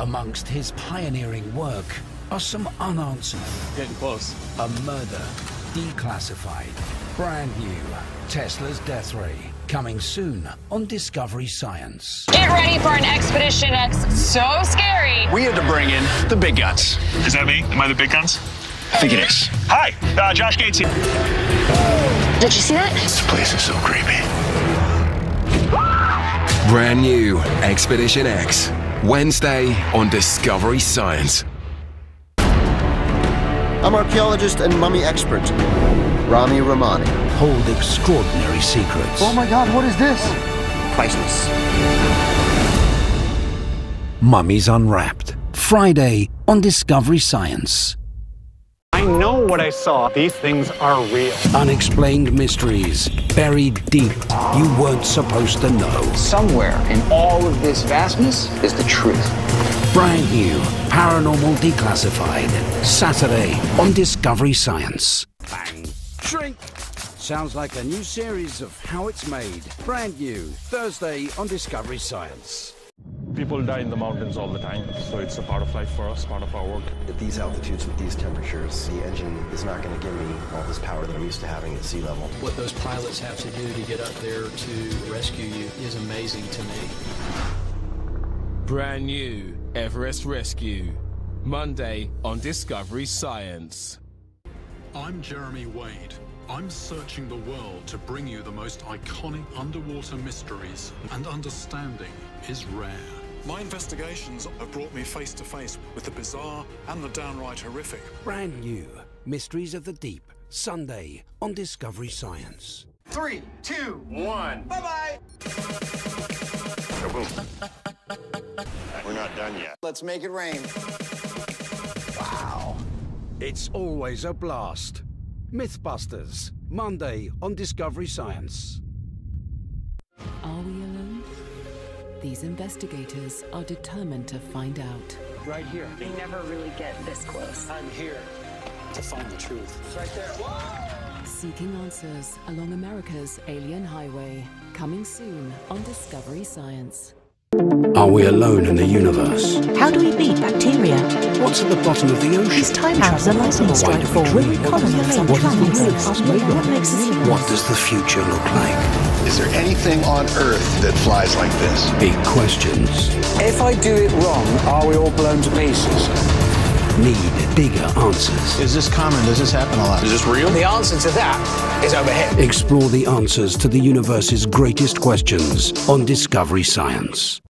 Amongst his pioneering work are some unanswered. Getting close. A murder, declassified, brand new. Tesla's death ray, coming soon on Discovery Science. Get ready for an Expedition X so scary. We had to bring in the big guns. Is that me? Am I the big guns? I think it is. Hi, uh, Josh Gates here. Did you see that? This place is so creepy. Brand new Expedition X. Wednesday on Discovery Science. I'm archaeologist and mummy expert, Ramy Romany. Hold extraordinary secrets. Oh my god, what is this? Priceless. Mummies Unwrapped. Friday on Discovery Science. I know what I saw. These things are real. Unexplained mysteries buried deep you weren't supposed to know. Somewhere in all of this vastness is the truth. Brand new Paranormal Declassified. Saturday on Discovery Science. Bang. Shrink. Sounds like a new series of How It's Made. Brand new Thursday on Discovery Science. People die in the mountains all the time, so it's a part of life for us, part of our work. At these altitudes with these temperatures, the engine is not going to give me all this power that I'm used to having at sea level. What those pilots have to do to get up there to rescue you is amazing to me. Brand new Everest Rescue. Monday on Discovery Science. I'm Jeremy Wade. I'm searching the world to bring you the most iconic underwater mysteries, and understanding is rare. My investigations have brought me face to face with the bizarre and the downright horrific. Brand new Mysteries of the Deep. Sunday on Discovery Science. Three, two, one. Bye bye. We're not done yet. Let's make it rain. Wow. It's always a blast. Mythbusters. Monday on Discovery Science. Are we alone? These investigators are determined to find out. Right here. We never really get this close. I'm here to find the truth. It's right there. Whoa! Seeking answers along America's alien highway. Coming soon on Discovery Science. Are we alone in the universe? How do we beat bacteria? What's at the bottom of the ocean? Is time travel a lightning strike for colonies on planets? What makes us human? What does the future look like? Is there anything on Earth that flies like this? Big questions. If I do it wrong, are we all blown to pieces? Need bigger answers. Is this common? Does this happen a lot? Is this real? The answer to that is over here. Explore the answers to the universe's greatest questions on Discovery Science.